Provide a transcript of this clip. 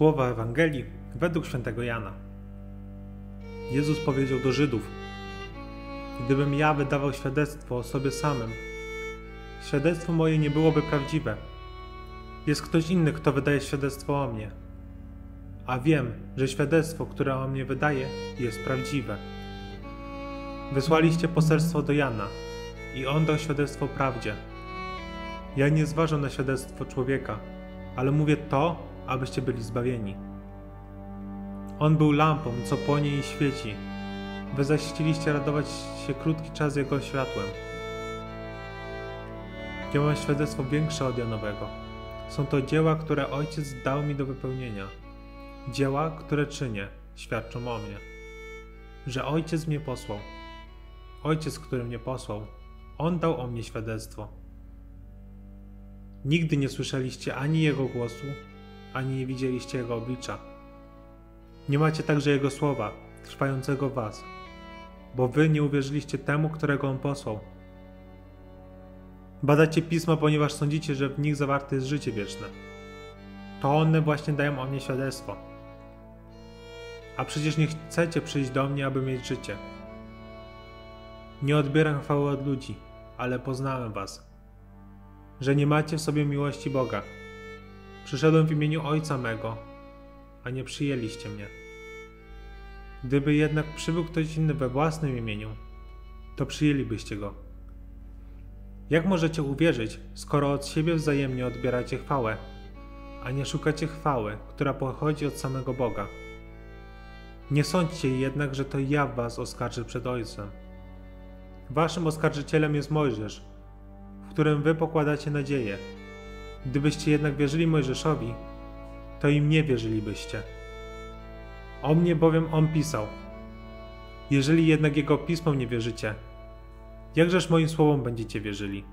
Słowa Ewangelii według świętego Jana. Jezus powiedział do Żydów: Gdybym ja wydawał świadectwo o sobie samym, świadectwo moje nie byłoby prawdziwe. Jest ktoś inny, kto wydaje świadectwo o mnie. A wiem, że świadectwo, które o mnie wydaje, jest prawdziwe. Wysłaliście poselstwo do Jana i on dał świadectwo prawdzie. Ja nie zważam na świadectwo człowieka, ale mówię to, abyście byli zbawieni. On był lampą, co płonie i świeci. Wy zaś chcieliście radować się krótki czas Jego światłem. Ja mam świadectwo większe od Janowego. Są to dzieła, które Ojciec dał mi do wypełnienia. Dzieła, które czynię, świadczą o mnie. Że Ojciec mnie posłał. Ojciec, który mnie posłał, On dał o mnie świadectwo. Nigdy nie słyszeliście ani Jego głosu, ani nie widzieliście Jego oblicza. Nie macie także Jego słowa, trwającego was, bo wy nie uwierzyliście temu, którego On posłał. Badacie pisma, ponieważ sądzicie, że w nich zawarte jest życie wieczne. To one właśnie dają o mnie świadectwo. A przecież nie chcecie przyjść do mnie, aby mieć życie. Nie odbieram chwały od ludzi, ale poznałem was. Że nie macie w sobie miłości Boga. Przyszedłem w imieniu Ojca mego, a nie przyjęliście mnie. Gdyby jednak przybył ktoś inny we własnym imieniu, to przyjęlibyście go. Jak możecie uwierzyć, skoro od siebie wzajemnie odbieracie chwałę, a nie szukacie chwały, która pochodzi od samego Boga? Nie sądźcie jednak, że to ja was oskarżę przed Ojcem. Waszym oskarżycielem jest Mojżesz, w którym wy pokładacie nadzieję. Gdybyście jednak wierzyli Mojżeszowi, to i mnie wierzylibyście. O mnie bowiem on pisał. Jeżeli jednak jego pismom nie wierzycie, jakżeż moim słowom będziecie wierzyli?